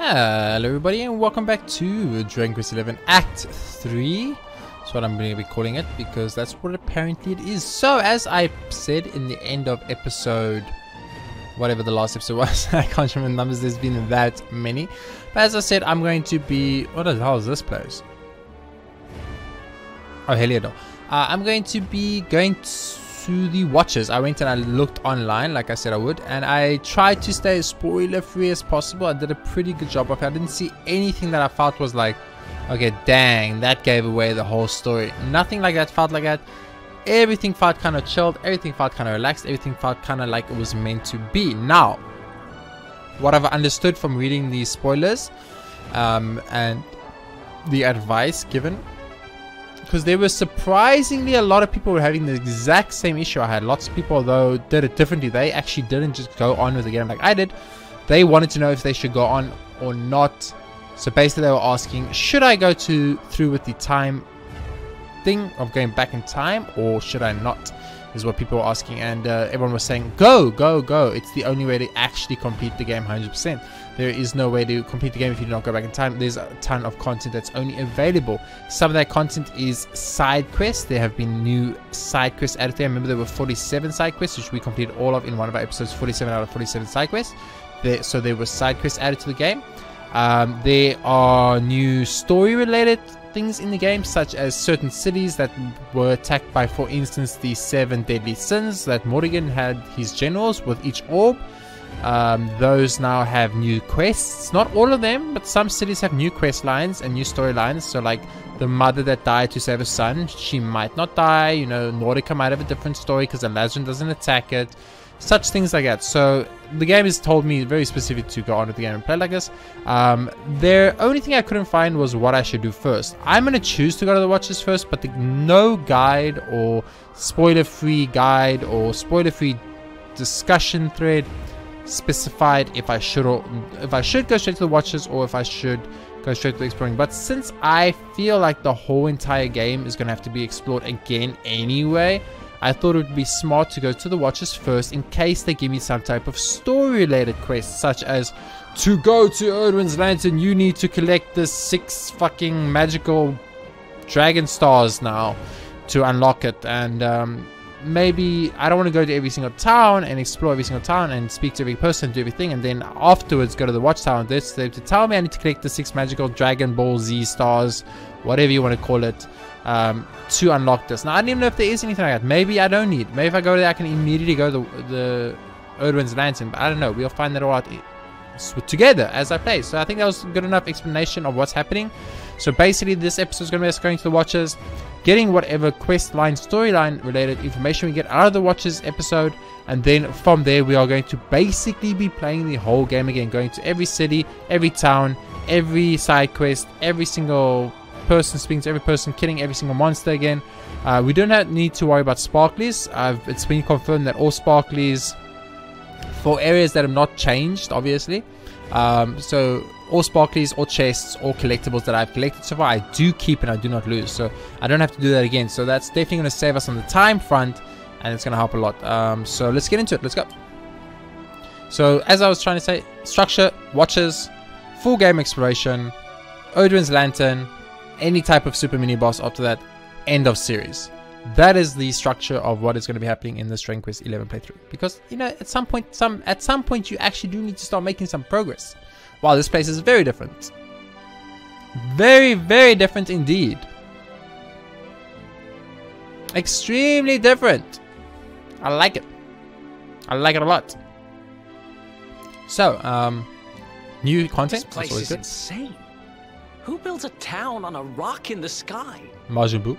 Hello everybody and welcome back to Dragon Quest XI Act 3 That's what I'm going to be calling it because that's what apparently it is. So as I said in the end of episode, whatever the last episode was, I can't remember the numbers, there's been that many. But as I said, I'm going to be, what the hell is this place? Oh, Heliodor. Uh, I'm going to be going to the watches. I went and I looked online, like I said I would, and I tried to stay as spoiler free as possible. I did a pretty good job of it. I didn't see anything that I felt was like, okay, dang, that gave away the whole story. Nothing like that felt like that. Everything felt kind of chilled, everything felt kind of relaxed, everything felt kind of like it was meant to be. Now, what I've understood from reading the spoilers um, and the advice given because there were surprisingly a lot of people were having the exact same issue I had. Lots of people, though, did it differently. They actually didn't just go on with the game like I did. They wanted to know if they should go on or not. So basically, they were asking, should I go to through with the time thing of going back in time, or should I not? Is what people were asking, and uh, everyone was saying, go, go, go. It's the only way to actually complete the game 100%. There is no way to complete the game if you do not go back in time. There's a ton of content that's only available. Some of that content is side quests. There have been new side quests added there. Remember, there were 47 side quests, which we completed all of in one of our episodes 47 out of 47 side quests. There, so there were side quests added to the game. Um, there are new story related things in the game, such as certain cities that were attacked by, for instance, the seven deadly sins that Mordegon had his generals with each orb. Um, those now have new quests. Not all of them, but some cities have new quest lines and new storylines. So, like the mother that died to save her son, she might not die. You know, Nordica might have a different story because the legend doesn't attack it. Such things like that. So, the game has told me very specific to go on with the game and play like this. Um, the only thing I couldn't find was what I should do first. I'm going to choose to go to the watches first, but the, no guide or spoiler free guide or spoiler free discussion thread specified if I should if I should go straight to the watches or if I should go straight to the exploring. But since I feel like the whole entire game is gonna have to be explored again anyway, I thought it would be smart to go to the watches first in case they give me some type of story related quest such as to go to Erdwin's Lantern you need to collect the six fucking magical dragon stars now to unlock it and um, maybe I don't want to go to every single town and explore every single town and speak to every person, do everything, and then afterwards go to the watchtower and this to tell me I need to collect the six magical Dragon Ball Z stars, whatever you want to call it, um, to unlock this. Now I don't even know if there is anything like that. Maybe I don't need. Maybe if I go there, I can immediately go to the, the Erdwin's Lantern. But I don't know. We'll find that all out together as I play. So I think that was good enough explanation of what's happening. So basically, this episode is going to be us going to the Watchers, getting whatever quest line, storyline related information we get out of the Watchers episode, and then from there, we are going to basically be playing the whole game again, going to every city, every town, every side quest, every single person, speaking to every person, killing every single monster again. Uh, we don't have, need to worry about sparklies. it's been confirmed that all sparklies for areas that have not changed, obviously. Um, so all sparklies, all chests, all collectibles that I've collected so far, I do keep and I do not lose. So I don't have to do that again. So that's definitely going to save us on the time front and it's going to help a lot. Um, so let's get into it. Let's go. So as I was trying to say, structure, watches, full game exploration, Erdwin's Lantern, any type of super mini boss after that, end of series. That is the structure of what is going to be happening in this Dragon Quest 11 playthrough. Because you know, at some point, some at some point, you actually do need to start making some progress. Wow, this place is very different. Very, very different indeed. Extremely different. I like it. I like it a lot. So, um, new content. This place is good. insane. Who builds a town on a rock in the sky? Majin Buu.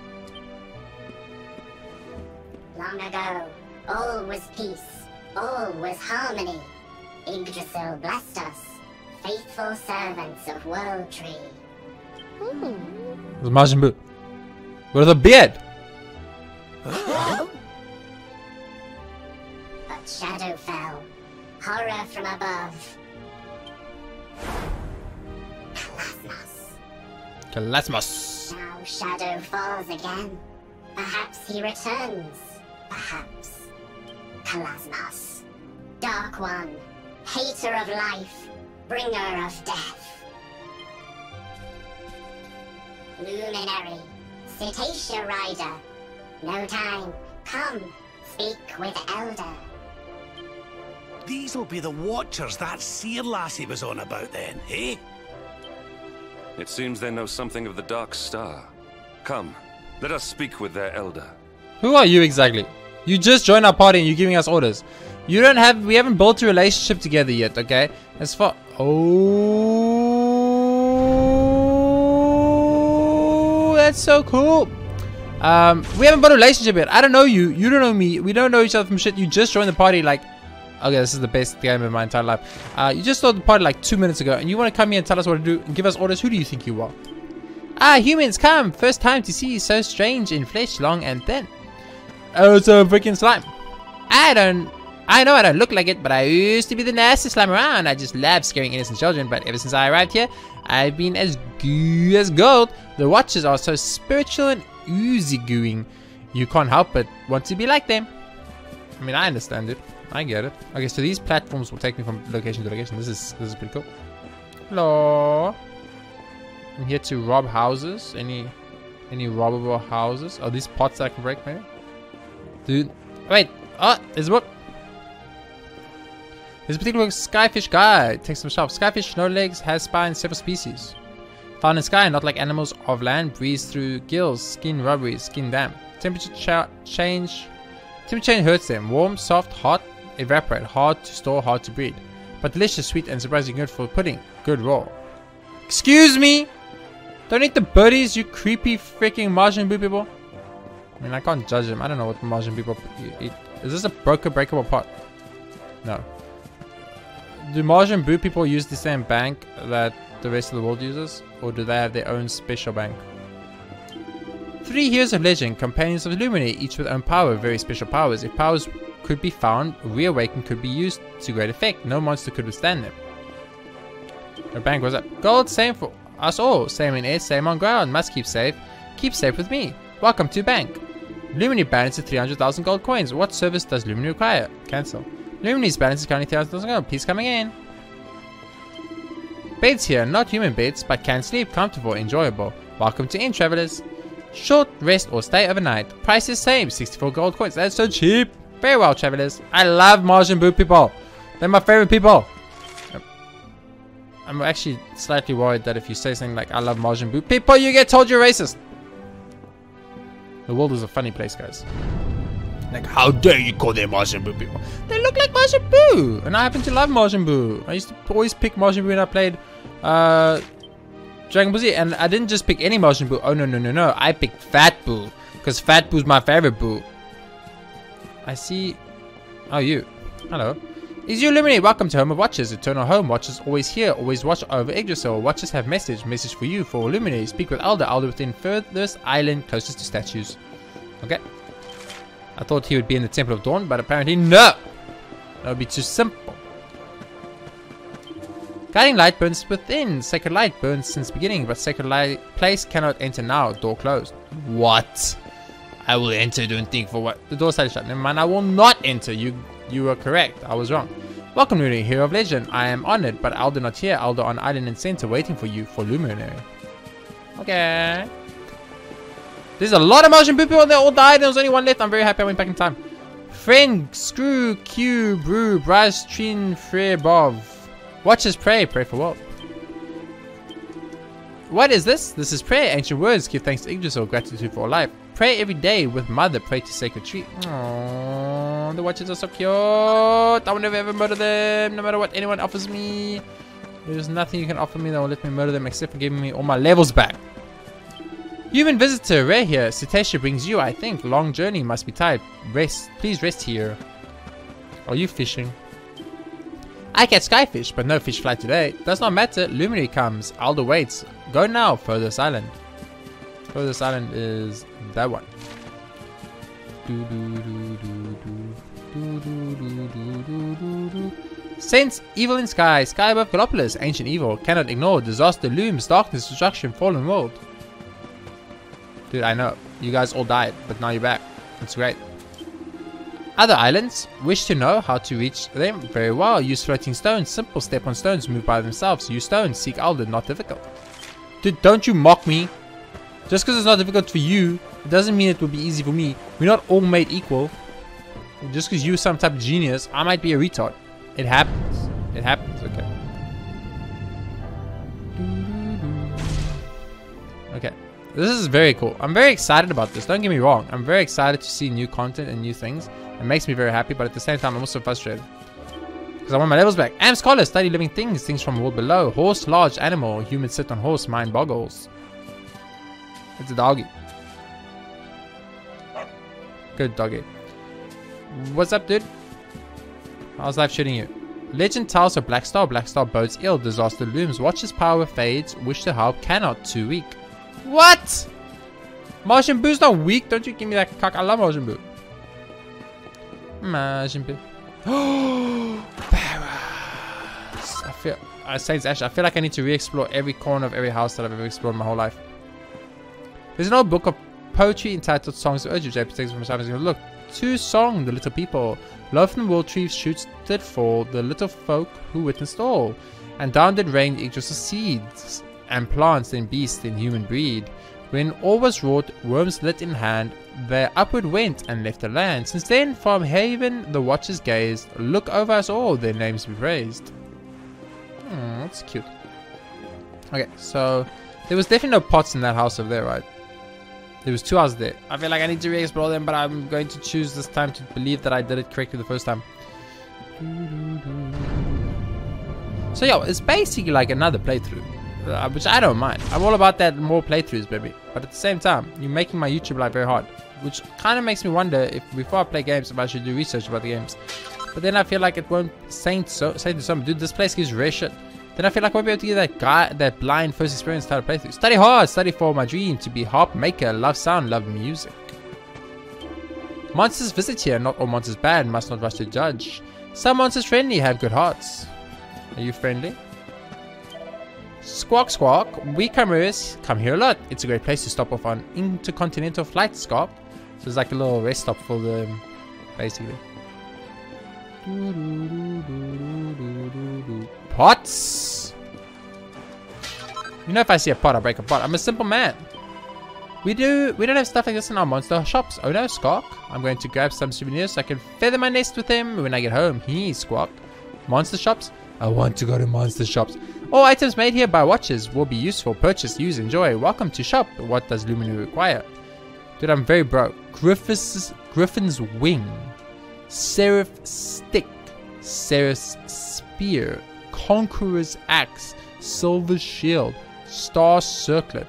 Long ago, all was peace, all was harmony. Yggdrasil blessed us, faithful servants of World Tree. Hmm. It's Majin Buu. With a beard! but shadow fell, horror from above. Calasmos. Calasmos. Now shadow falls again. Perhaps he returns. Perhaps. Calasmos. Dark One. Hater of life bringer of death. Luminary, cetacea rider, no time, come, speak with elder. These'll be the Watchers that seer lassie was on about then, eh? It seems they know something of the Dark Star. Come, let us speak with their elder. Who are you exactly? You just joined our party and you're giving us orders. You don't have- we haven't built a relationship together yet, okay? As far- oh, that's so cool. Um, we haven't built a relationship yet. I don't know you. You don't know me. We don't know each other from shit. You just joined the party like, okay, this is the best game of my entire life. Uh, you just joined the party like two minutes ago and you want to come here and tell us what to do and give us orders. Who do you think you are? Ah, humans, come! First time to see you so strange in flesh, long and thin. Oh, it's a freaking slime. I don't... I know I don't look like it, but I used to be the nastiest slime around. I just love scaring innocent children, but ever since I arrived here, I've been as goo as gold. The Watchers are so spiritual and oozy gooing. You can't help but want to be like them. I mean, I understand it. I get it. Okay, so these platforms will take me from location to location. This is this is pretty cool. Hello. I'm here to rob houses. Any any robbable houses? Are these pots that I can break maybe? Dude. Wait. Oh, there's book. This particular Skyfish guy Takes some shelf. Skyfish, no legs, has spines, several species. Found in sky, not like animals of land, breathe through gills, skin rubbery, skin damp. Temperature cha change. Temperature change hurts them. Warm, soft, hot, evaporate. Hard to store, hard to breed. But delicious, sweet, and surprisingly good for pudding. Good raw. Excuse me! Don't eat the birdies, you creepy freaking Martian boo people. I mean, I can't judge them. I don't know what Martian people eat. Is this a broken breakable pot? No. Do Martian boo people use the same bank that the rest of the world uses? Or do they have their own special bank? Three heroes of legend, companions of Lumine, each with own power, very special powers. If powers could be found, reawaken could be used to great effect. No monster could withstand them. The bank was up. Gold, same for us all. Same in air, same on ground. Must keep safe. Keep safe with me. Welcome to bank. Lumini balance is 300,000 gold coins. What service does Lumini require? Cancel. Lumini's balance is currently 300,000 gold. Please coming in. Beds here, not human beds, but can sleep comfortable, enjoyable. Welcome to Inn, travelers. Short rest or stay overnight. Price is same, 64 gold coins. That's so cheap. Very well, travelers. I love Martian Boo people. They're my favorite people. I'm actually slightly worried that if you say something like I love Martian Boo people, you get told you're racist. The world is a funny place, guys. Like, how dare you call them Martian Boo people? They look like Martian Boo! And I happen to love Martian Boo. I used to always pick Martian Boo when I played uh, Dragon Ball Z. And I didn't just pick any Martian Boo. Oh, no, no, no, no. I picked Fat Boo. Because Fat Boo's my favorite Boo. I see... Oh, you. Hello. Is you Illuminate? Welcome to Home of Watchers. Eternal Home. Watchers always here. Always watch over Yggdrasil. Watchers have message. Message for you. For Illuminate. Speak with Elder. Elder within furthest island closest to statues. Okay. I thought he would be in the Temple of Dawn, but apparently no. That would be too simple. Guiding light burns within. Sacred light burns since beginning, but sacred light place cannot enter now. Door closed. What? I will enter. Don't think for what. The door side shut. Never mind. I will not enter. You you were correct. I was wrong. Welcome the Hero of Legend. I am honored, but Aldo not here. Aldo on Island and Center waiting for you for Luminary. Okay. There's a lot of motion people and they all died. There's only one left. I'm very happy I went back in time. Friend, Screw, Q, Brew, Bryce, Trin, Frere, Bov. Watchers pray. Pray for what? What is this? This is prayer. Ancient words. Give thanks to Yggdrasil. Gratitude for life. Pray every day with mother. Pray to sacred tree. Aww, the watchers are so cute. I will never ever murder them, no matter what anyone offers me. There's nothing you can offer me that will let me murder them except for giving me all my levels back. Human visitor, rare here. Cetacea brings you, I think. Long journey, must be tired. Rest. Please rest here. Are you fishing? I catch skyfish, but no fish fly today. Does not matter. Luminary comes. Aldo waits. Go now, furthest island. Furthest island is that one. Sense evil in sky, sky above Gallopolis, ancient evil, cannot ignore, disaster looms, darkness, destruction, fallen world. Dude, I know, you guys all died, but now you're back. That's great. Other islands, wish to know how to reach them? Very well, use floating stones, simple step on stones, move by themselves, use stones, seek Alden, not difficult. Dude, don't you mock me. Just because it's not difficult for you, it doesn't mean it will be easy for me. We're not all made equal. Just because you're some type of genius, I might be a retard. It happens. It happens, okay. Okay. This is very cool. I'm very excited about this. Don't get me wrong. I'm very excited to see new content and new things. It makes me very happy, but at the same time, I'm also frustrated. Because I want my levels back. Am scholar, study living things, things from world below. Horse, large animal. Human sit on horse, mind boggles. It's a doggy. Good doggy. What's up, dude? How's life shooting you? Legend tells of Black Star. Black Star bodes ill. Disaster looms. Watches power fades. Wish to help. Cannot. Too weak. What? Martian Boo's not weak. Don't you give me that cock. I love Martian Boo. Martian Boo. Barrows. I feel. I say it's actually. I feel like I need to re-explore every corner of every house that I've ever explored in my whole life. There's an old book of poetry entitled Songs of Urge, JP takes from his Look, two song, the little people. Love from the world trees shoots did fall, the little folk who witnessed all. And down did rain Yggdrasil seeds, and plants, then beasts, then human breed. When all was wrought, worms lit in hand, they upward went and left the land. Since then, from haven the watchers gazed, look over us all, their names be praised. Hmm, that's cute. Okay, so there was definitely no pots in that house over there, right? There was two houses there. I feel like I need to re-explore them, but I'm going to choose this time to believe that I did it correctly the first time. So yeah, it's basically like another playthrough, uh, which I don't mind. I'm all about that more playthroughs, baby. But at the same time, you're making my YouTube life very hard, which kind of makes me wonder if before I play games, if I should do research about the games. But then I feel like it won't say so say to some dude, this place gives rare shit. Then I feel like I won't be able to get that guy, that blind first experience type of playthrough. Study hard, study for my dream to be a harp maker, love sound, love music. Monsters visit here, not all monsters bad, must not rush to judge. Some monsters friendly, have good hearts. Are you friendly? Squawk Squawk, we comers come here a lot. It's a great place to stop off on intercontinental flight, Squawk. So it's like a little rest stop for the, basically. Pots! You know if I see a pot, I break a pot. I'm a simple man. We do we don't have stuff like this in our monster shops. Oh no, Squawk. I'm going to grab some souvenirs so I can feather my nest with him when I get home. He Squawk. Monster shops? I want to go to monster shops. All items made here by watchers will be useful. Purchase, use, enjoy. Welcome to shop. What does Lumini require? Dude, I'm very broke. Griffin's, Griffin's wing. Seraph stick. Seraph's spear. Conqueror's axe. Silver shield. Star circlet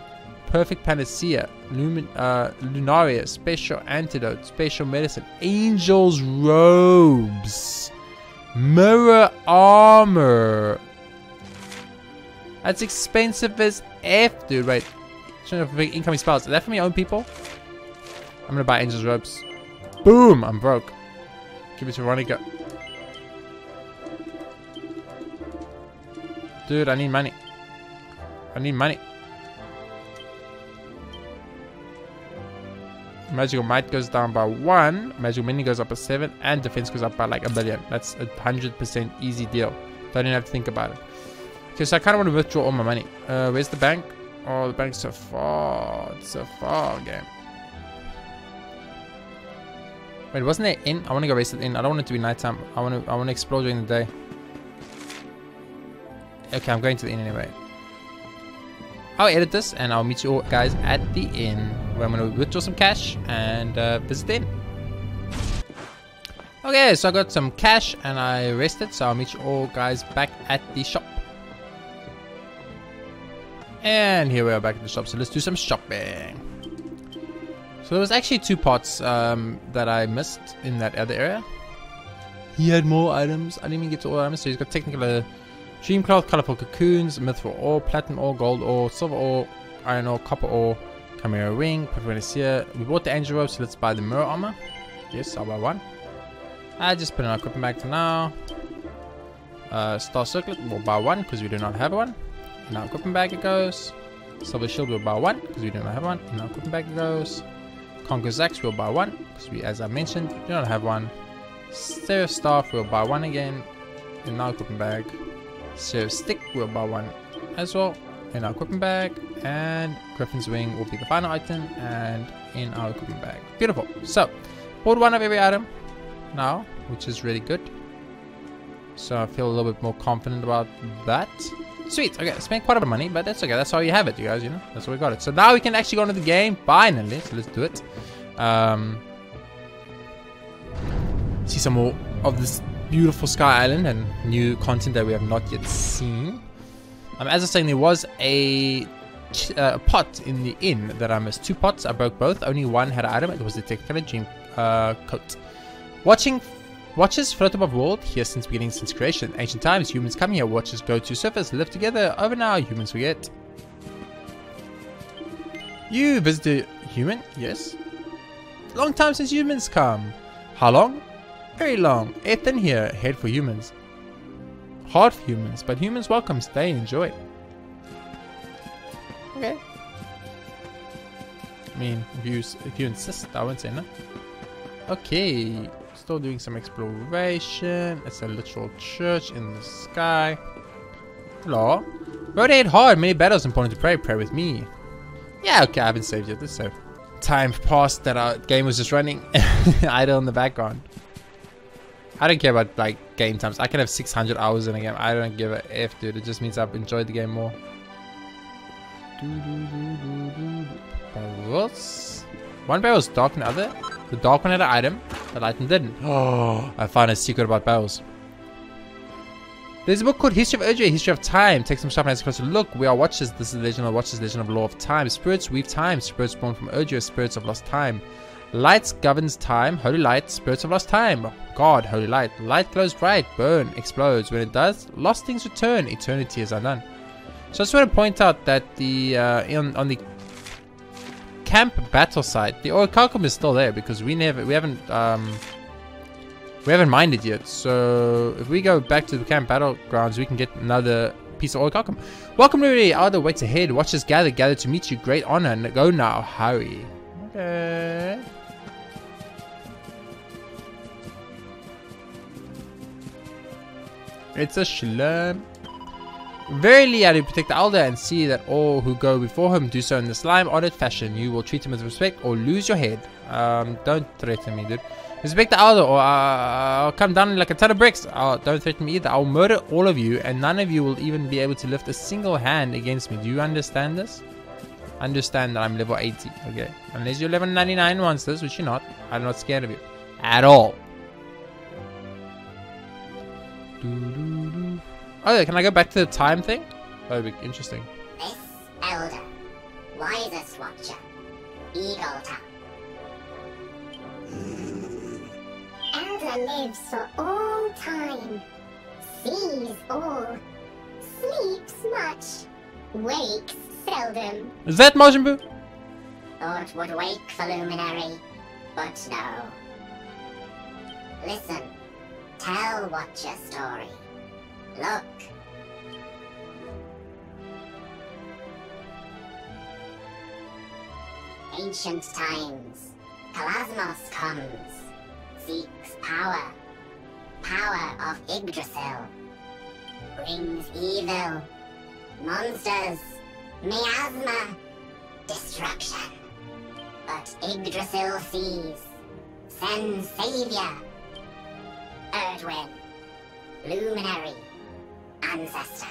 perfect panacea, Lumin uh, lunaria, special antidote, special medicine, angel's robes, mirror armor. That's expensive as F, dude. Wait, showing up incoming spells. Is that for my own people? I'm gonna buy angel's robes. Boom! I'm broke. Give it to Veronica. Dude, I need money. I need money. Magical Might goes down by 1, Magical Mending goes up by 7, and Defense goes up by like a billion. That's a 100% easy deal. Don't even have to think about it. So I kind of want to withdraw all my money. Uh, where's the bank? Oh, the bank's so far. It's so far, game. Wait, wasn't there in? I want to go race it in. I don't want it to be nighttime. I want to. I want to explore during the day. Okay, I'm going to the inn anyway. I'll edit this and I'll meet you all guys at the inn where I'm going to withdraw some cash and uh, visit the inn. Okay, so I got some cash and I rested, so I'll meet you all guys back at the shop. And here we are back at the shop, so let's do some shopping. So there was actually two pots um, that I missed in that other area. He had more items. I didn't even get to all the items, so he's got technical Dreamcloth, colorful cocoons, mithril ore, platinum ore, gold ore, silver ore, iron ore, copper ore, chimera ring, here. We bought the angel robe, so let's buy the mirror armor. Yes, I'll buy one. I just put in our equipment bag for now. Uh, star circlet, we'll buy one because we do not have one. Our equipment bag it goes. Silver shield, we'll buy one because we do not have one. Our equipment bag it goes. Conqueror's axe, we'll buy one because we, as I mentioned, do not have one. Stereo staff, we'll buy one again in our equipment bag. So stick will buy one as well. in our equipment bag, and Griffin's Wing will be the final item, and in our equipment bag. Beautiful. So, bought one of every item now, which is really good. So I feel a little bit more confident about that. Sweet. Okay, spent quite a bit of money, but that's okay. That's how you have it, you guys. You know, that's how we got it. So now we can actually go into the game finally. So let's do it. Um, see some more of this beautiful Sky Island and new content that we have not yet seen. Um, as I was saying, there was a uh, pot in the inn that I missed. Two pots, I broke both. Only one had an item. It was the Technicolor Dream uh, coat. Watching Watches float above world, here since beginning since creation. Ancient times, humans come here, watches go to surface, live together. Over now, humans forget. You visit a human? Yes. Long time since humans come. How long? Very long. Eighth in here, head for humans. Hard for humans, but humans welcome, stay, enjoy. Okay. I mean, if you if you insist, I won't say no. Okay, doing some exploration. It's a literal church in the sky. Hello. Rotate hard, many battles important to pray. Pray with me. Yeah, okay, I haven't saved yet. Let's save. Time passed that our game was just running idle in the background. I don't care about like game times. I can have 600 hours in a game. I don't give a f, dude. It just means I've enjoyed the game more. Barrels. One barrel is dark and the other. The dark one had an item. The light one didn't. Oh, I found a secret about barrels. There's a book called History of Erdrea, History of Time. Take some stuff and a closer look. We are watchers. This is the legend of watchers, legend of law of time. Spirits weave time. Spirits born from Erdrea, spirits of lost time. Light governs time. Holy light, spirits of lost time. God, holy light. Light glows bright. Burn, explodes. When it does, lost things return. Eternity is undone. So I just want to point out that the uh, on, on the camp battle site, the Orichalcum is still there because we never we haven't um, we haven't mined it yet. So if we go back to the camp battlegrounds, we can get another piece of Orichalcum. Welcome everybody. Other waits ahead. Watchers gather, gather to meet you. Great honor. And go now. Hurry. Okay. It's a slime. Verily, I do protect the elder and see that all who go before him do so in the slime honored fashion. You will treat him with respect or lose your head. Um, don't threaten me, dude. Respect the elder or uh, I'll come down like a ton of bricks. Uh, don't threaten me either. I'll murder all of you and none of you will even be able to lift a single hand against me. Do you understand this? Understand that I'm level 80. Okay. Unless you're level 99 monsters, which you're not. I'm not scared of you. At all. Oh, yeah, can I go back to the time thing? That would be interesting. This elder, wisest watcher, Eagle Town. Elder lives for all time, sees all, sleeps much, wakes seldom. Is that Majin Buu? Thought would wake for luminary, but no. Listen, tell Watcher story. Look. Ancient times, Calasmos comes, seeks power, power of Yggdrasil, brings evil, monsters, miasma, destruction. But Yggdrasil sees, sends savior, Erdwin, luminary, ancestor.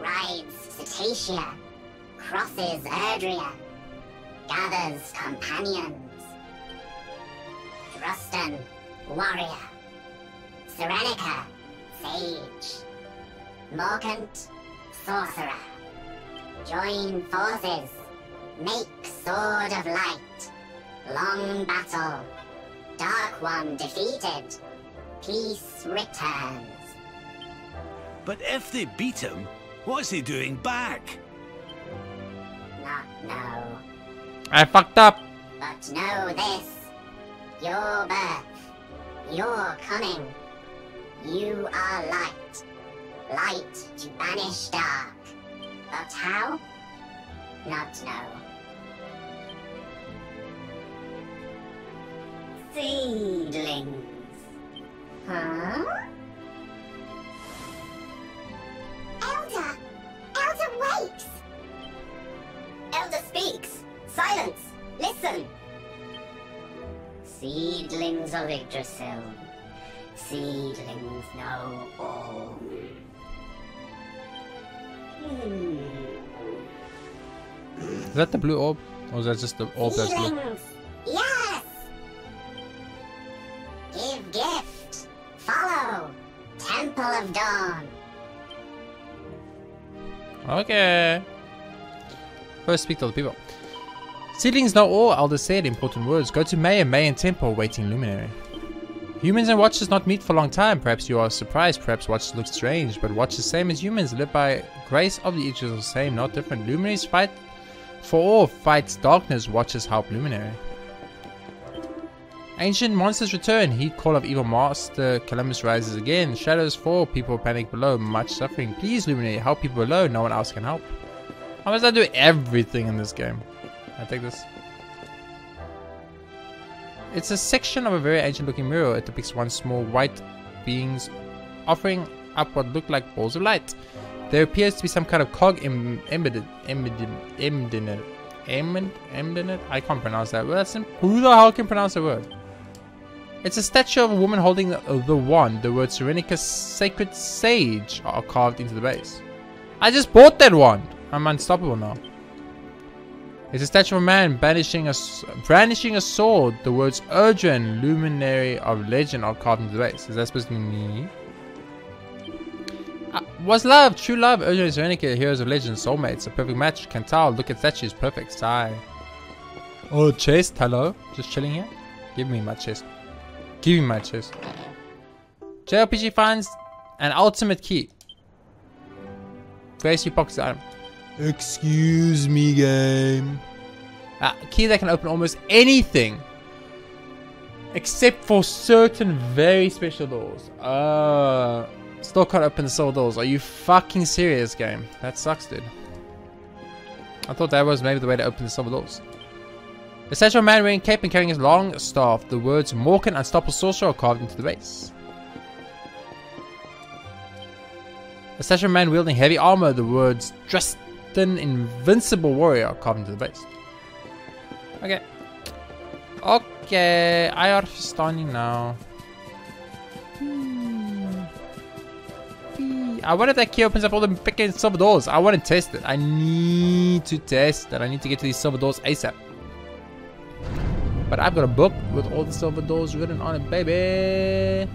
Rides Cetacea, crosses Erdrea, gathers companions. Drustan, warrior. Serenica, sage. Morkant, sorcerer. Join forces, make sword of light. Long battle, Dark One defeated. Peace returns. But if they beat him, what's he doing back? Not know. I fucked up. But know this. Your birth. Your coming. You are light. Light to banish dark. But how? Not know. Seedlings. Huh? Elder! Elder Yikes! Elder speaks! Silence! Listen! Seedlings of Yggdrasil. Seedlings know all. Hmm. Is that the blue orb? Or is that just the orb that's blue? Seedlings! Yes! Give gift! Follow! Temple of Dawn! Okay. First, speak to the people. Seedlings know all, elders said important words. Go to Mayor, May and Temple, waiting luminary. Humans and watchers not meet for a long time. Perhaps you are surprised, perhaps watchers look strange, but watchers same as humans, live by grace of the each ages the same, not different. Luminaries fight for all, fights darkness, watchers help luminary. Ancient monsters return, heat call of evil master, Columbus rises again, shadows fall, people panic below, much suffering. Please luminary, help people below, no one else can help. How must I do everything in this game? I take this. It's a section of a very ancient looking mirror. It depicts one small white beings offering up what look like balls of light. There appears to be some kind of cog em- embedded, embedded, embedded, embedded, embedded. I can't pronounce that word. Who the hell can pronounce the word? It's a statue of a woman holding the, wand. The words Serenica Sacred Sage are carved into the base. I just bought that wand. I'm unstoppable now. It's a statue of a man banishing a, brandishing a sword. The words Erdwin, luminary of legend, are carved into the base. Is that supposed to be me? Uh, was love, true love, Erdwin and Serenica, heroes of legend, soulmates, a perfect match. Cantal, look at statues, perfect. Sigh. Oh, chest, hello? Just chilling here? Give me my chest. Give me my chest. JRPG finds an ultimate key. Gracie pockets the item. Excuse me, game. A key that can open almost anything. Except for certain very special doors. Uh, still can't open the soul doors. Are you fucking serious, game? That sucks, dude. I thought that was maybe the way to open the silver doors. Of a man wearing cape and carrying his long staff. The words Morkan Unstoppable Sorcerer are carved into the base. A a man wielding heavy armor. The words Drustan Invincible Warrior are carved into the base. Okay. Okay, I are standing now. Hmm. I wonder if that key opens up all the freaking silver doors. I want to test it. I need to test it. I need to get to these silver doors ASAP. But I've got a book with all the silver doors written on it, baby.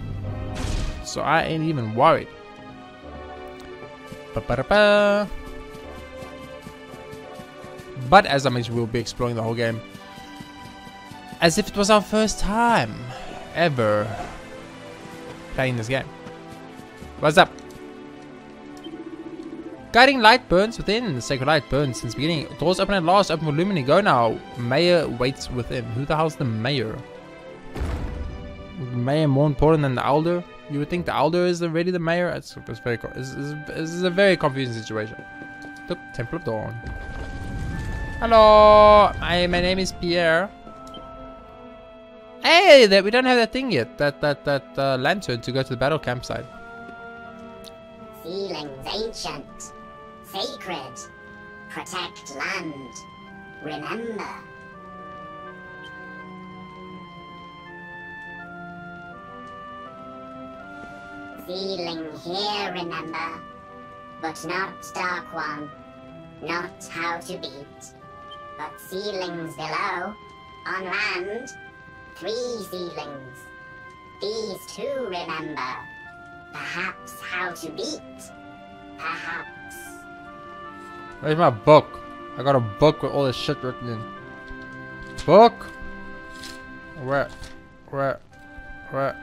So I ain't even worried. Ba-ba-da-ba. But as I mentioned, we'll be exploring the whole game as if it was our first time ever playing this game. What's up? Guiding light burns within. The sacred light burns since beginning. Doors open at last. Open for Lumini. Go now. Mayor waits within. Who the hell's the mayor? The mayor more important than the elder? You would think the elder is already the mayor? It's, it's very. this a very confusing situation. The Temple of Dawn. Hello, my my name is Pierre. Hey, that we don't have that thing yet. That that that uh, lantern to go to the battle campsite. Ceilings ancient, sacred, protect land. Remember. Ceiling here, remember, but not Dark One, not how to beat, but ceilings below, on land, three ceilings. These two remember. Perhaps how to beat. Perhaps. Where's my book? I got a book with all this shit written in. Book? Where? Where? Where?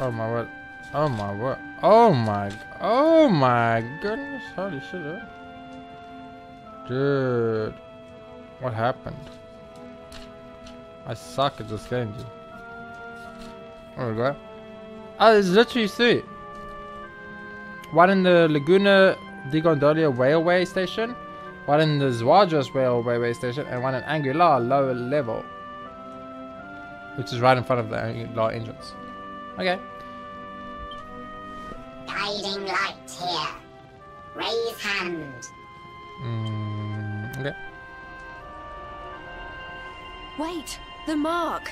Oh my word. Oh my word. Oh my. Oh my goodness. Holy shit. Dude. dude. What happened? I suck at this game, dude. Oh my god. Oh, there's literally three. One in the Laguna di Gondolia railway station, one in the Zwadros railway station, and one in Angular lower level. Which is right in front of the Angular entrance. Okay. Guiding light here. Raise hand. Mm, okay. Wait, the mark.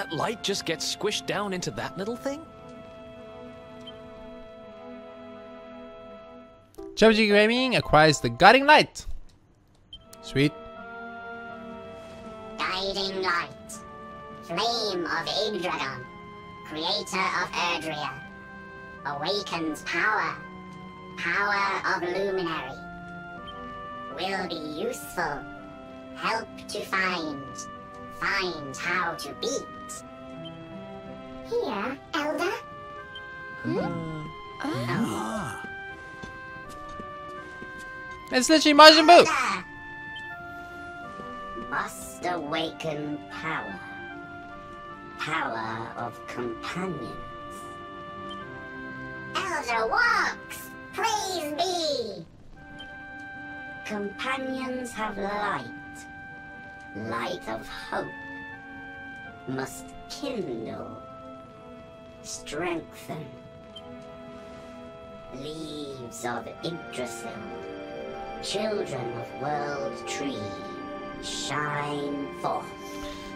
That light just get squished down into that little thing? Chubby Gaming acquires the Guiding Light. Sweet. Guiding light. Flame of Yggdragon. Creator of Erdrea. Awakens power. Power of Luminary. Will be useful. Help to find. Find how to beat. Here, Elder. Hmm? Oh. It's literally Majin Buu. Must awaken power. Power of companions. Elder walks! Praise be! Companions have light. Light of hope. Must kindle. Strengthen. Leaves of Yggdrasil. Children of World Tree. Shine forth.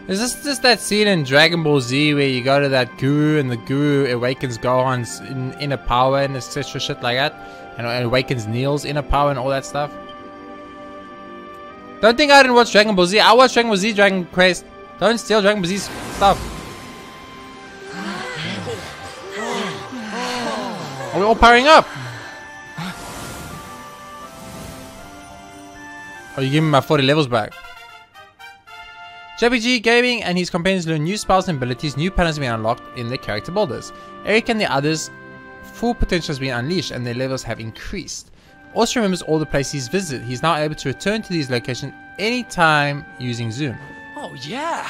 Is this just that scene in Dragon Ball Z where you go to that guru and the guru awakens Gohan's in, inner power and etc. shit like that? And awakens Neil's inner power and all that stuff? Don't think I didn't watch Dragon Ball Z. I watched Dragon Ball Z, Dragon Quest. Don't steal Dragon Ball Z's stuff. Are we all powering up? Oh, you give me my 40 levels back. JPG Gaming and his companions learn new spells and abilities, new patterns being unlocked in their character builders. Erik and the others' full potential has been unleashed and their levels have increased. Also remembers all the places he's visited. He's now able to return to these locations anytime using Zoom. Oh, yeah!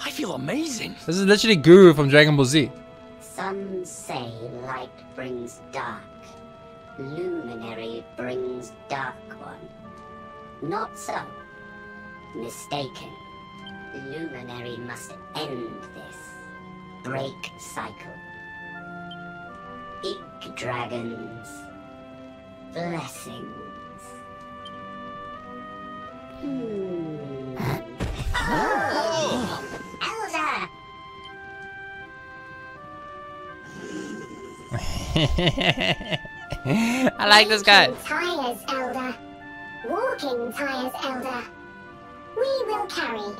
I feel amazing! This is literally Guru from Dragon Ball Z. Some say light brings dark. Luminary brings dark one. Not so. Mistaken. Luminary must end this. Break cycle. Ig dragons. Blessings. Hmm. Oh! I like this guy. Walking tires, Elder. Walking tires, Elder. We will carry.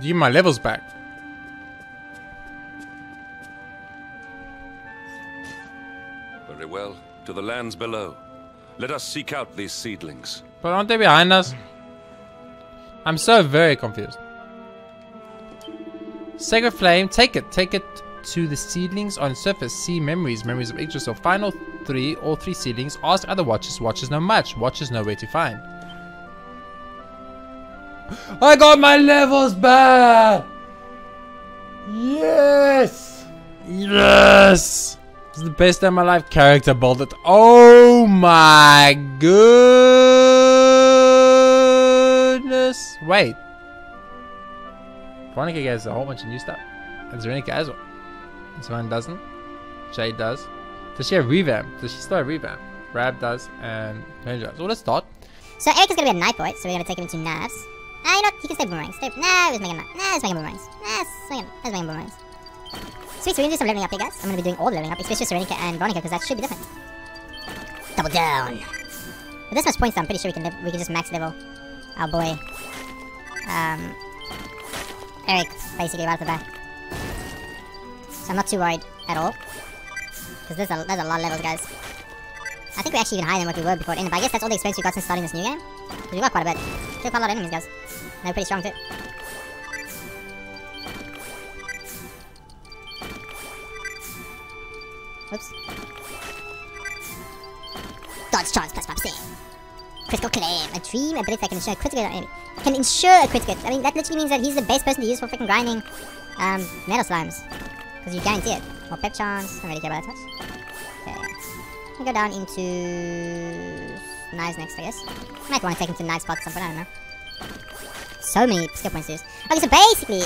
Give my levels back. Very well. To the lands below. Let us seek out these seedlings. But aren't they behind us? I'm so very confused. Sacred Flame, take it. Take it to the seedlings on surface. See memories. Memories of Yggdrasil. Final three, all three seedlings. Ask other watchers. Watchers know much. Watchers know where to find. I got my levels back! Yes! Yes! This is the best day of my life. Character build it. Oh my goodness. Wait. Veronica gets a whole bunch of new stuff. And Zerenica as well. Savannah doesn't. Jade does. Does she have revamp? Does she still have revamp? Rab does and Ninja does. Well, let's start. So Erik is gonna be a night boy, so we're gonna take him into Navs. Ah, you know? He can stay boomerang. Stay. Nah, let's make him. Nah, let's make him boomerangs. Nah, let's make him. Let's boomerangs. Sweet, so we're gonna do some leveling up here, guys. I'm gonna be doing all the leveling up, especially Serenica and Veronica, because that should be different. Double down. With this much points, I'm pretty sure we can we can just max level our boy, um, Erik, basically right off the bat. So I'm not too worried at all, because there's a there's a lot of levels, guys. I think we're actually even higher than what we were before, but I guess that's all the experience we got since starting this new game. Because we got quite a bit. Killed quite a lot of enemies, guys. They're pretty strong too. Whoops. Dodge charge plus 5%. Critical claim. A dream ability that can ensure critical enemy. Can ensure a critical. I mean, that literally means that he's the best person to use for freaking grinding Um, metal slimes. Because you guarantee it. More pep charms. Don't really care about that much. Okay. We go down into knives next, I guess. Might want to take him to knife spot at some point, I don't know. So many skill points to use. Okay, so basically,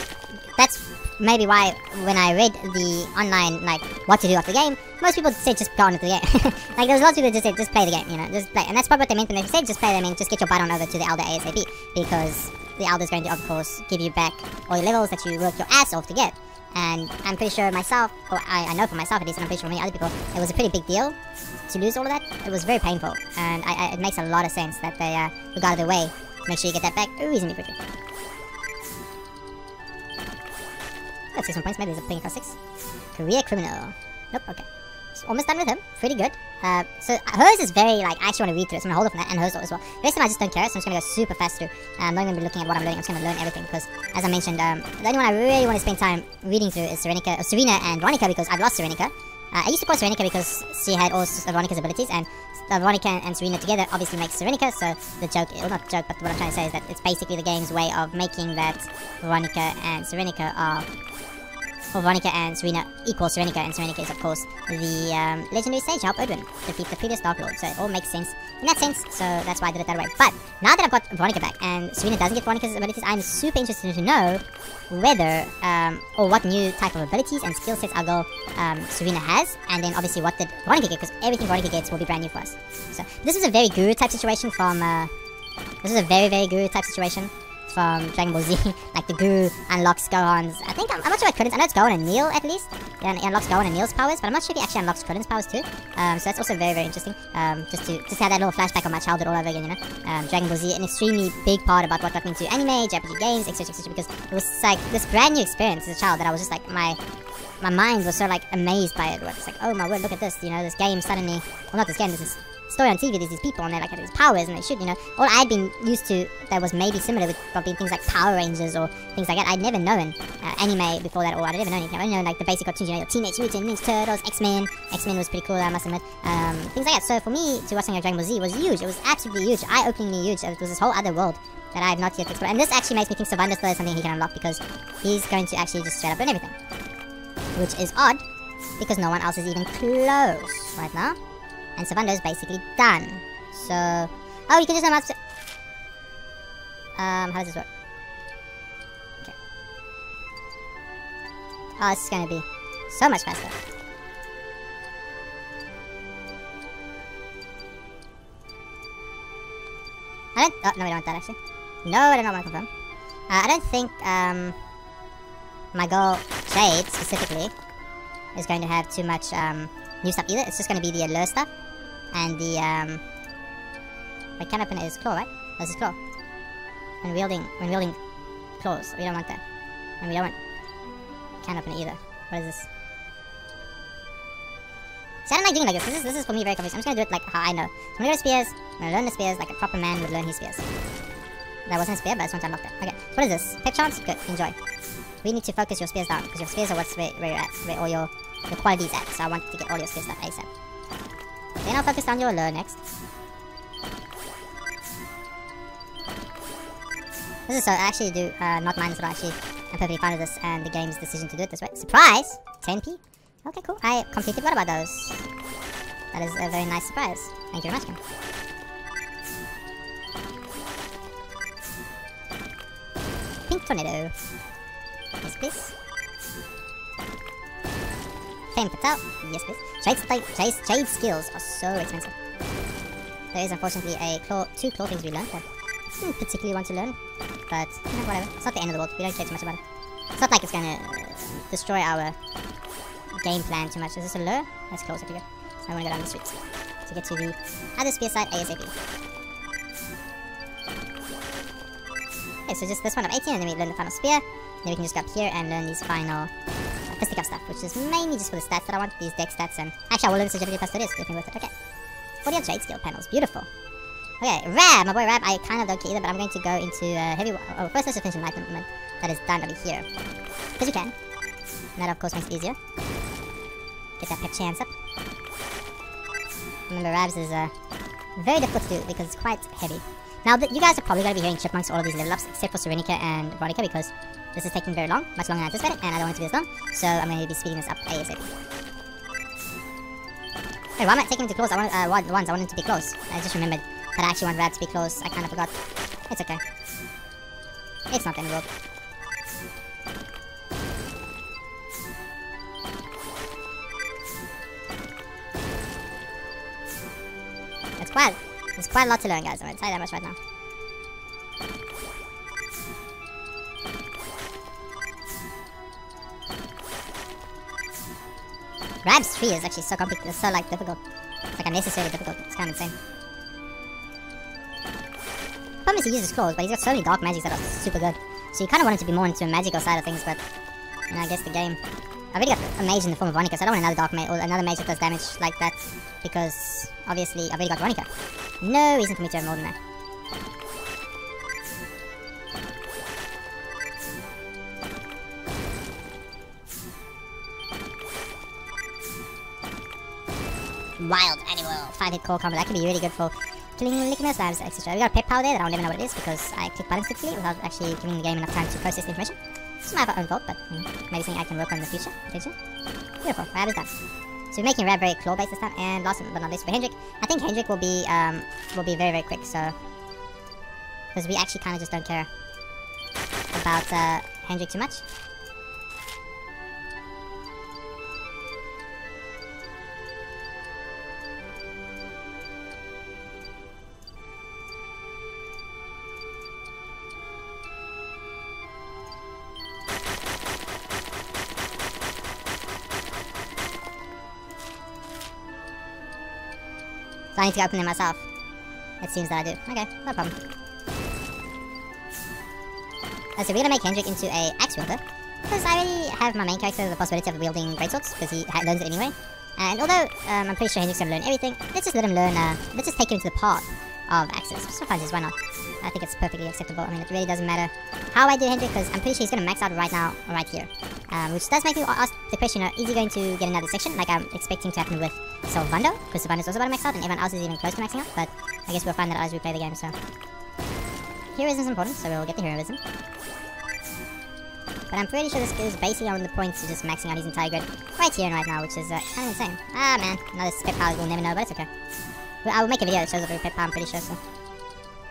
that's maybe why when I read the online, like, what to do after the game, most people say just go on with the game. like, there's lots of people just say, just play the game, you know, just play. And that's probably what they meant when they said just play, I mean, just get your butt on over to the Elder ASAP. Because the Elder's going to, of course, give you back all your levels that you worked your ass off to get. And I'm pretty sure myself, or I, I know for myself at least, and I'm pretty sure for many other people, it was a pretty big deal to lose all of that. It was very painful, and I, I, it makes a lot of sense that they uh, of their way make sure you get that back reasonably quickly. Let's see some points. Maybe a thing across six. Career criminal. Nope. Okay. So almost done with him. Pretty good. Uh, so hers is very like I actually want to read through it. So I'm gonna hold it from that and hers as well. Of them I just don't care. So I'm just gonna go super fast through. Uh, I'm not even gonna be looking at what I'm learning. I'm just gonna learn everything because, as I mentioned, um, the only one I really want to spend time reading through is Serenica, uh, Serena and Veronica because I've lost Serenica. Uh, I used to call Serenica because she had all of Veronica's abilities, and uh, Veronica and Serena together obviously makes Serenica. So the joke, well not joke, but what I'm trying to say is that it's basically the game's way of making that Veronica and Serenica are for Veronica and Serena equals Serenica, and Serenica is, of course, the um, legendary sage help Erdwin defeat the previous Dark Lord. So it all makes sense in that sense, so that's why I did it that way. But now that I've got Veronica back, and Serena doesn't get Veronica's abilities, I'm super interested to know whether, um, or what new type of abilities and skill sets I'll go um, Serena has, and then obviously what did Veronica get, because everything Veronica gets will be brand new for us. So this is a very guru type situation from, uh, this is a very, very guru type situation from Dragon Ball Z. like the Guru unlocks Gohan's. I think I'm, I'm not sure about Krillin's. I know it's Gohan and Neil at least. Yeah, he unlocks Gohan and Neil's powers, but I'm not sure if he actually unlocks Krillin's powers too. Um, so that's also very very interesting. Um, just to just have that little flashback of my childhood all over again. You know, um, Dragon Ball Z, an extremely big part about what got me into anime, Japanese games, etc. etc. Because it was like this brand new experience as a child that I was just like my my mind was so like amazed by it. It's like, oh my word, look at this. You know, this game suddenly. Well, not this game. This is story on TV, there's these people and they like have these powers and they shoot, you know. All I'd been used to that was maybe similar with probably things like Power Rangers or things like that. I'd never known uh, anime before that or I'd never known anything. I only known like the basic cartoons, you know, your Teenage Mutant Ninja Turtles, X-Men. X-Men was pretty cool, I must admit. Um, things like that. So for me, to watching Dragon Ball Z was huge. It was absolutely huge, eye-openingly huge. It was this whole other world that I have not yet explored. And this actually makes me think Sylvando still has something he can unlock because he's going to actually just straight up learn everything. Which is odd, because no one else is even close right now. And Sylvando is basically done. So, oh, you can just unlock. Um, how does this work? Okay. Oh, this is gonna be so much faster. I don't. Oh no, we don't want that actually. No, I don't want to confirm. Uh, I don't think um my girl Jade specifically is going to have too much um new stuff either. It's just going to be the allure stuff and the um Wait, can open his claw, right? That's his claw. When wielding, when wielding claws, we don't want that. And we don't want Can't open it either. What is this? See, I don't like doing like this. This is, this is for me very confusing. I'm just gonna do it like how I know. So I'm gonna go spears. I'm gonna learn the spears like a proper man would learn his spears. That wasn't a spear, but I just want to unlock that. Okay, what is this? Pep chance? Good, enjoy. We need to focus your spears down, because your spears are what's where, where you're at, where all your, your qualities at. So I want to get all your spear stuff ASAP. Then I'll focus on your allure next. This is so I actually do uh, not mind this at all. Actually, I'm perfectly fine with this and the game's decision to do it this way. Surprise! 10p? Okay, cool. I completely forgot about those. That is a very nice surprise. Thank you very much, Kim. Pink Tornado. Yes, please. Patel. Yes, please. Jade skills are so expensive. There is unfortunately a claw, two claw things we learned that didn't particularly want to learn, but you know, whatever. It's not the end of the world. We don't care too much about it. It's not like it's gonna uh, destroy our game plan too much. Is this a lure? Let's close it here. So I want to go down the street to get to the other spear side ASAP. Okay, so just this one of 18, and then we learn the final spear. Then we can just go up here and learn these final uh, fisticuff stuff, which is mainly just for the stats that I want, these deck stats, and actually I will learn this agility plus 30, it's definitely worth it. Okay. 40 jade skill panels, beautiful. Okay, Rab, my boy Rab, I kind of don't care either, but I'm going to go into uh, heavy... Oh, first let's finish enlightenment that is done over here. Because you can. And that of course makes it easier. Get that pep chance up. Remember, Rabs is uh, very difficult to do because it's quite heavy. Now, that you guys are probably going to be hearing Chipmunks all of these level ups, except for Serenica and Veronica, because this is taking very long, much longer than I anticipated, and I don't want it to be this long, so I'm going to be speeding this up ASAP. Wait, why am I taking him to close? I want, uh, once, I want him to be close. I just remembered that I actually want Rab to be close. I kind of forgot. It's okay. It's not the end the world. It's quite, it's quite a lot to learn, guys. I'm going to tell you that much right now. Rab's tree is actually so complicated, it's so like difficult. It's like unnecessarily difficult. It's kind of insane. Problem is he uses claws, but he's got so many dark magics that are super good. So you kind of want to be more into a magical side of things, but you know, I guess the game. I've already got a mage in the form of Ronica, so I don't want another dark mage or another mage that does damage like that because obviously I've already got Ronica. No reason for me to have more than that. Wild animal, five hit core combo. That could be really good for killing lickner slabs, etc. We got a pep power there that I don't even know what it is because I click buttons quickly without actually giving the game enough time to process the information. It's my own fault, but mm, maybe something I can work on in the future, potentially. Beautiful, Rab is done. So we're making Rab very claw based this time, and last but not least for Hendrik, I think Hendrik will be um will be very very quick. So because we actually kind of just don't care about uh, Hendrik too much. I need to open them myself. It seems that I do. Okay, no problem. Uh, so we're gonna make Hendrik into a axe wielder. Because I already have my main character the possibility of wielding greatswords, because he learns it anyway. And although um, I'm pretty sure Hendrik's gonna learn everything, let's just let him learn, uh, let's just take him to the path of axes. Sometimes why not? I think it's perfectly acceptable. I mean, it really doesn't matter how I do Hendrik, because I'm pretty sure he's gonna max out right now, right here. Um, which does make me ask the question, you know, is he going to get another section, like I'm expecting to happen with Sylvando? Because Sylvando's also about to max out, and everyone else is even close to maxing out, but I guess we'll find that out as we play the game, so... Heroism is important, so we'll get the heroism. But I'm pretty sure this is basically on the point to just maxing out his entire grid right here and right now, which is uh, kind of insane. Ah, man. Another pet power we'll never know, but it's okay. I will make a video that shows every pet power, I'm pretty sure, so...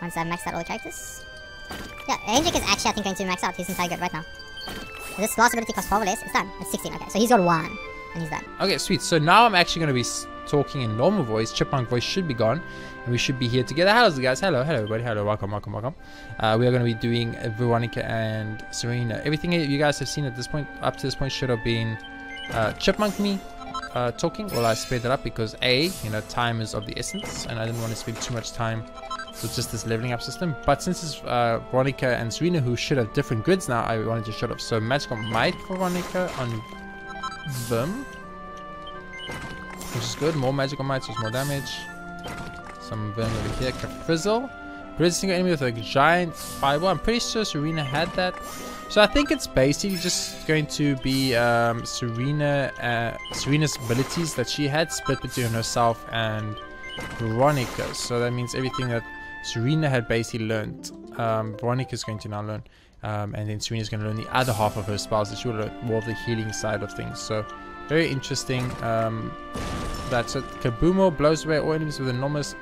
Once I've maxed out all the characters. Yeah, Hendrik is actually, I think, going to max out his entire grid right now. This last ability costs 12 less. It's done. It's 16. Okay, so he's got one, and he's done. Okay, sweet. So now I'm actually going to be talking in normal voice. Chipmunk voice should be gone, and we should be here together. How's it, guys. Hello, hello, everybody. Hello, welcome, welcome, welcome. Uh, we are going to be doing Veronica and Serena. Everything you guys have seen at this point, up to this point, should have been uh, Chipmunk me uh, talking. Well, I sped it up because A, you know, time is of the essence, and I didn't want to spend too much time with just this leveling up system. But since it's uh, Veronica and Serena who should have different grids now, I wanted to shut up. So Magical Might for Veronica on them. Which is good. More Magical Might, so more damage. Some Venom over here. Frizzle. Grid single enemy with a giant fireball. I'm pretty sure Serena had that. So I think it's basically just going to be um, Serena, uh, Serena's abilities that she had split between herself and Veronica. So that means everything that Serena had basically learned, um, Veronica is going to now learn. Um, and then Serena is going to learn the other half of her spells that she will learn more of the healing side of things. So very interesting. Um, that's it. Kabumo blows away all enemies with enormous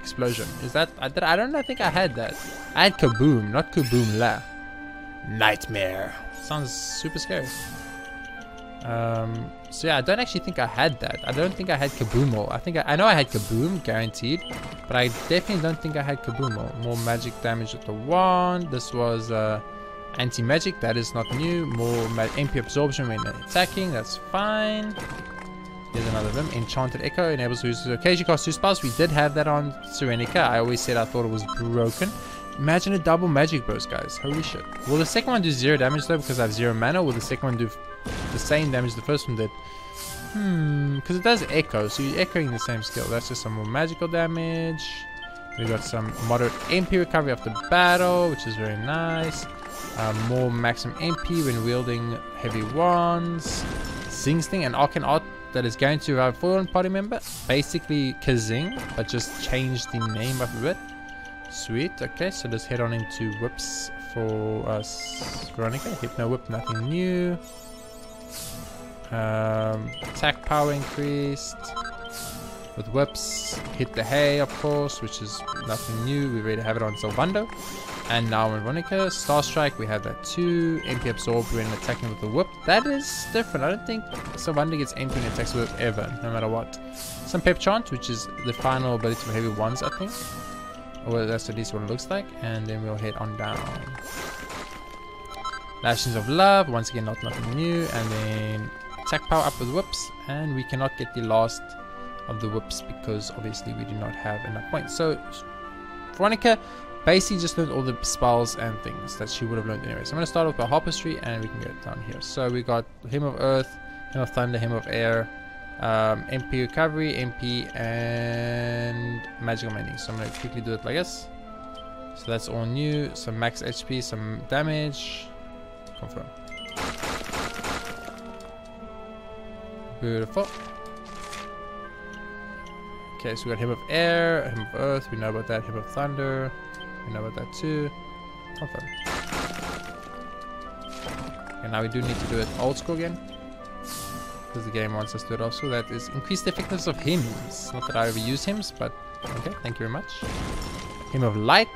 explosion. Is that? I, I don't I think I had that. I had Kaboom, not Kaboom La. Nightmare. Sounds super scary. Um, so yeah, I don't actually think I had that. I don't think I had Kaboomo. I think I, I know I had Kaboom, guaranteed. But I definitely don't think I had Kaboomo. More magic damage with the wand. This was uh, anti-magic. That is not new. More MP absorption when attacking. That's fine. Here's another of them. Enchanted Echo enables users to occasionally cast two spells. We did have that on Serenica. I always said I thought it was broken. Imagine a double magic burst, guys. Holy shit. Will the second one do zero damage though because I have zero mana? Will the second one do the same damage the first one did? Hmm, because it does echo, so you're echoing the same skill. That's just some more magical damage. We got some moderate MP recovery after battle, which is very nice. Uh, more maximum MP when wielding heavy wands. Sing Sting and Arcane Art that is going to revive fallen party member. Basically Kazing, but just change the name of it. Sweet. Okay, so let's head on into Whip's for us. Veronica, Hypno Whip, nothing new. Um, attack power increased. With whips, hit the hay, of course, which is nothing new. We already have it on Sylvando. And now on Veronica, Star Strike, we have that too. MP Absorb when attacking with the whip. That is different. I don't think Sylvando gets when attacks with ever, no matter what. Some Pep Chant, which is the final ability for heavy ones, I think. Or that's at least what it looks like. And then we'll head on down. Lashings of Love, once again not nothing new. And then attack power up with whips. And we cannot get the last of the whips because obviously we do not have enough points. So Veronica basically just learned all the spells and things that she would have learned anyway. So I'm going to start off with Harpistry and we can go down here. So we got Hymn of Earth, Hymn of Thunder, Hymn of Air, um, MP Recovery, MP, and Magical Mending. So I'm going to quickly do it like this. So that's all new. Some max HP, some damage. Beautiful. Okay, so we got Hymn of Air, Hymn of Earth, we know about that, Hymn of Thunder, we know about that too. Confirm. And now we do need to do it old school again. Because the game wants us to do it also. That is increased effectiveness of hymns. Not that I ever use hymns, but okay, thank you very much. Hymn of Light.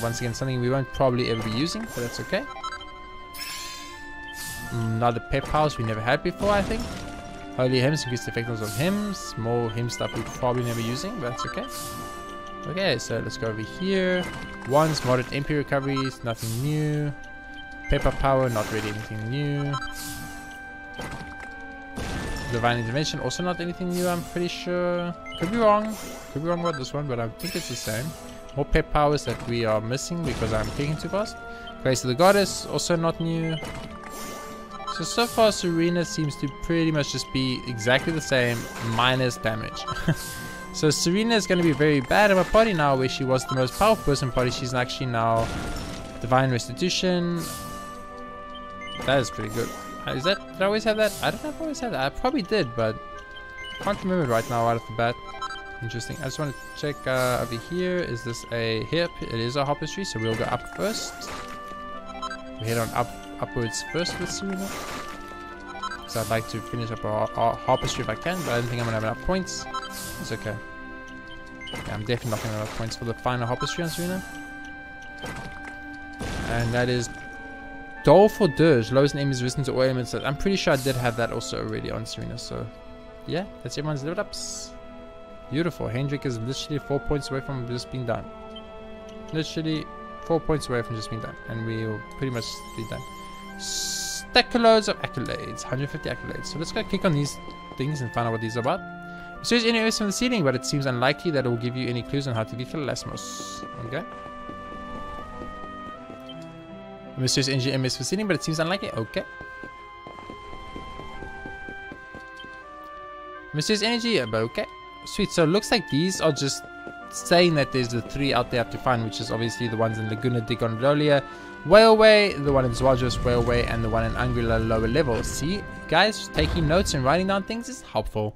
Once again, something we won't probably ever be using, but that's okay. Another pep house we never had before, I think. Holy hymns increase the effectiveness of hymns. More hymn stuff we're probably never using, but that's okay. Okay, so let's go over here. Ones, modded MP recoveries, nothing new. Pepper power, not really anything new. Divine intervention, also not anything new, I'm pretty sure. Could be wrong. Could be wrong about this one, but I think it's the same. More pep powers that we are missing because I'm taking too fast. Grace of the Goddess, also not new. So, so far Serena seems to pretty much just be exactly the same, minus damage. so Serena is going to be very bad in my party now, where she was the most powerful person party. She's actually now Divine Restitution. That is pretty good. Uh, Is that, did I always have that? I don't know if I always had that. I probably did, but I can't remember right now out of the bat. Interesting. I just want to check uh, over here. Is this a hip? It is a Harpistry, so we'll go up first. We head on up upwards first with Serena. So I'd like to finish up our, our Harpistry if I can, but I don't think I'm to have enough points. It's okay. Yeah, I'm definitely not to have enough points for the final Harpistry on Serena. And that is Doleful Dirge, lowest enemies resistance to all elements. I'm pretty sure I did have that also already on Serena, so yeah, that's everyone's level ups. Beautiful. Hendrik is literally four points away from just being done. Literally four points away from just being done, and we will pretty much be done. Stack loads of accolades, 150 accolades. So let's go click on these things and find out what these are about. It says any from the ceiling, but it seems unlikely that it will give you any clues on how to defeat Lasmos. Okay. Mysterious energy MS for ceiling, but it seems unlikely. Okay. Mysterious energy, but okay. Sweet. So it looks like these are just saying that there's the three out there to find, which is obviously the ones in Laguna de Gondolia, Whaleway, the one in Zwajos Whaleway, and the one in Anguilla lower level. See, guys, taking notes and writing down things is helpful.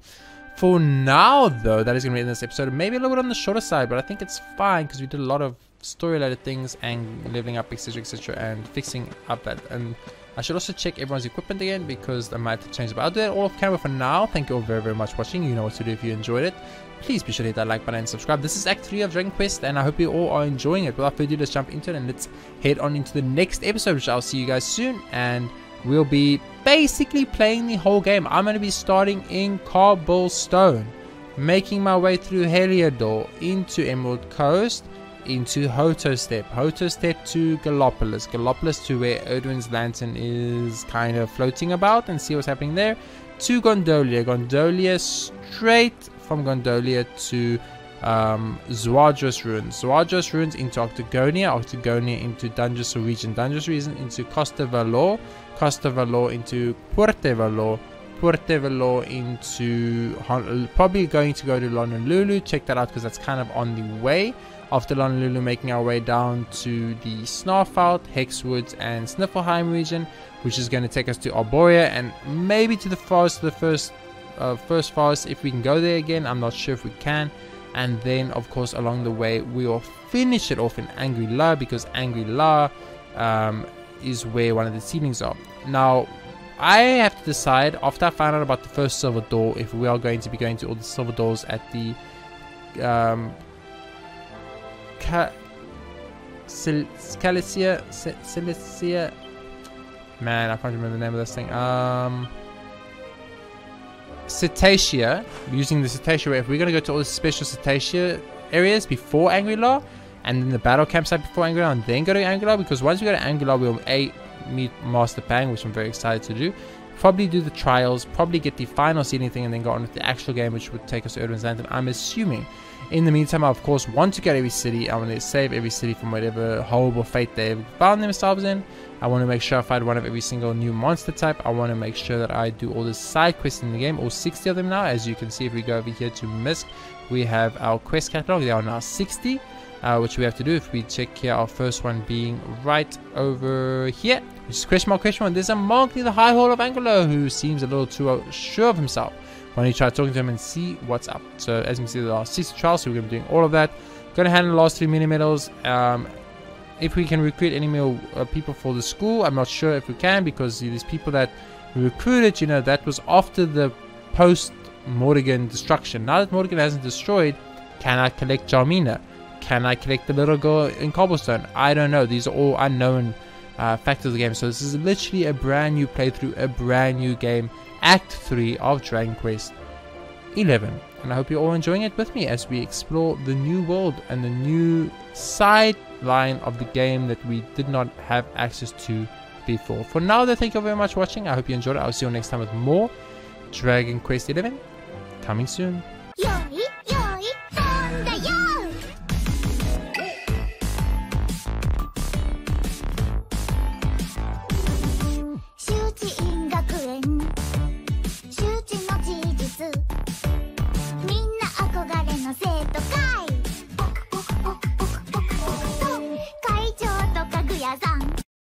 For now, though, that is going to be in this episode. Maybe a little bit on the shorter side, but I think it's fine because we did a lot of story-related things and leveling up, etc., etc., and fixing up that. And I should also check everyone's equipment again because I might have to change it. But I'll do that all off camera for now. Thank you all very, very much for watching. You know what to do if you enjoyed it. Please be sure to hit that like button and subscribe. This is Act 3 of Dragon Quest, and I hope you all are enjoying it. Without further ado, let's jump into it and let's head on into the next episode, which I'll see you guys soon. And we'll be basically playing the whole game. I'm going to be starting in Cobblestone, making my way through Heliodor into Emerald Coast, into Hotostep, Hotostep to Gallopolis, Gallopolis to where Erdwin's lantern is kind of floating about and see what's happening there, to Gondolia, Gondolia straight from Gondolia to um, Zwardros Ruins, Zwardros Ruins into Octagonia, Octagonia into Dungeons region, Dungeons region into Costa Valor, Costa Valor into Puerto Valor, Puerto Valor into Hon- probably going to go to Honolulu. Check that out because that's kind of on the way. After Honolulu, making our way down to the Snarfout, Hexwoods, and Sniflheim region, which is going to take us to Arboria and maybe to the forest, of the first, uh, first forest if we can go there again. I'm not sure if we can. And then, of course, along the way, we will finish it off in Angri-La because Angri-La um, is where one of the ceilings are. Now, I have to decide after I find out about the first silver door if we are going to be going to all the silver doors at the um. Man, I can't remember the name of this thing. Um, Cetacea. Using the Cetacea, if we're gonna go to all the special Cetacea areas before Angri-La, and then the battle campsite before Angri-La, and then go to Angri-La, because once we go to Angri-La, we'll a meet Master Pang, which I'm very excited to do. Probably do the trials, probably get the final seeding thing, and then go on with the actual game, which would take us to Erdwin's Anthem. I'm assuming. In the meantime, I of course want to get every city. I want to save every city from whatever horrible fate they've found themselves in. I want to make sure I find one of every single new monster type. I want to make sure that I do all the side quests in the game, all 60 of them now. As you can see, if we go over here to Misk, we have our quest catalog. There are now 60, uh, which we have to do. If we check here, our first one being right over here, which is question mark, question mark. There's a monk near the High Hall of Angelo who seems a little too sure of himself. Why don't you try talking to him and see what's up? So as you can see, there are 60 trials, so we're going to be doing all of that. Going to handle the last three mini medals. Um, if we can recruit any more uh, people for the school, I'm not sure if we can because these people that we recruited, you know, that was after the post Morrigan destruction. Now that Morrigan hasn't destroyed, can I collect Jarmina? Can I collect the little girl in Cobblestone? I don't know. These are all unknown uh, factors of the game. So this is literally a brand new playthrough, a brand new game. Act 3 of Dragon Quest 11 and I hope you're all enjoying it with me as we explore the new world and the new sideline of the game that we did not have access to before. For now though, thank you very much for watching. I hope you enjoyed it. I'll see you next time with more Dragon Quest 11 coming soon.